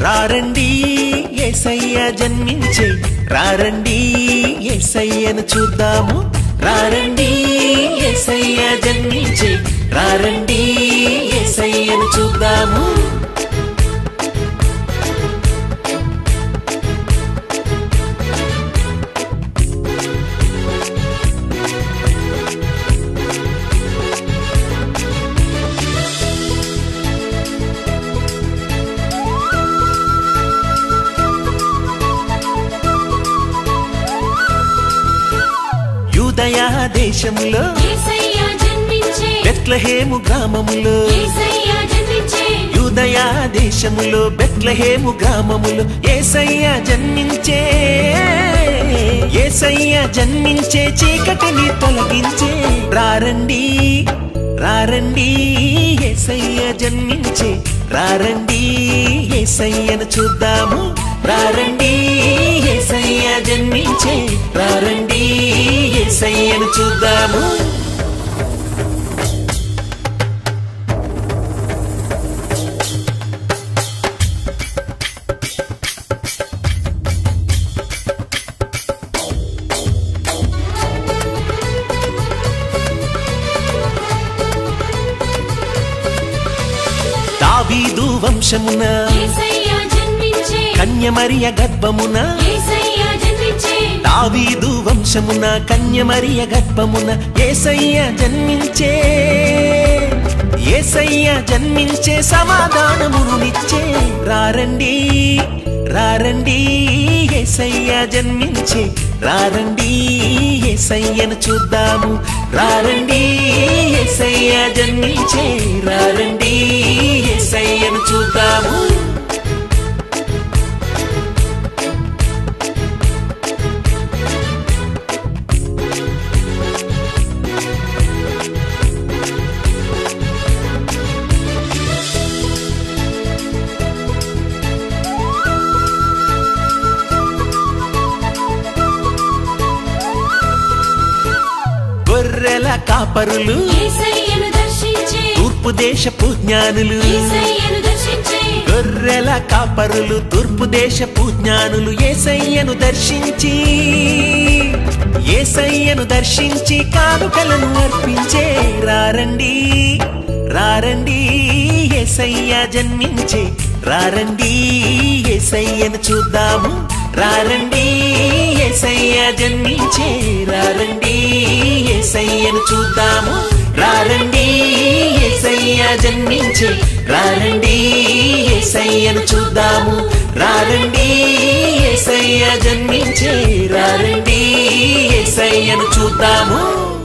రారండి ఏసయ్య జన్మించే. రారండి ఏసయ్యను చూద్దాము. రారండి ఏసయ్య జన్మించే. రారండి ఏసయ్యను చూద్దాము. దేశములో బెత్లహేము గ్రామములో యూదయా దేశములో బెత్లహేము గ్రామములో ఏసయ్య జన్మించే. ఏసయ్య జన్మించే చీకటిని తొలగించే. రారండి రారండి ఏసయ్య జన్మించే. రారండి ఏసయ్యను చూద్దాము. రారండి ఏసయ్య జన్మించే. రారండి. దావీదు వంశమున కన్యమరియ గర్భమున దావీదు వంశమున కన్యమరియ గర్భమున ఏసయ్య జన్మించే. ఏసయ్య జన్మించే సమాధానమునిచ్చే రారండి రారండి ఏసయ్య జన్మించే. రారండి ఏసయ్యను చూద్దాము. రారండి ఏసయ్య జన్మించే. రారండి ఏసయ్యను చూద్దాము. గొర్రెల కాపరులు. తూర్పు దేశపు జ్ఞానులు. గొర్రెల కాపరులు తూర్పు దేశపు జ్ఞానులు. ఏసయ్యను దర్శించి ఏసయ్యను దర్శించి కానుకలను అర్పించే రారండి రారండి ఏసయ్య జన్మించే రారండి ఏసయ్యను చూద్దాము రారండి ఏసయ్య జన్మించే రారండి ఏసయ్యను చూద్దాము రారండి. జన్మించే. రారండి ఏసయ్యను చూద్దాము. రారండి ఏసయ్య జన్మించే. రారండి ఏసయ్యను చూద్దాము.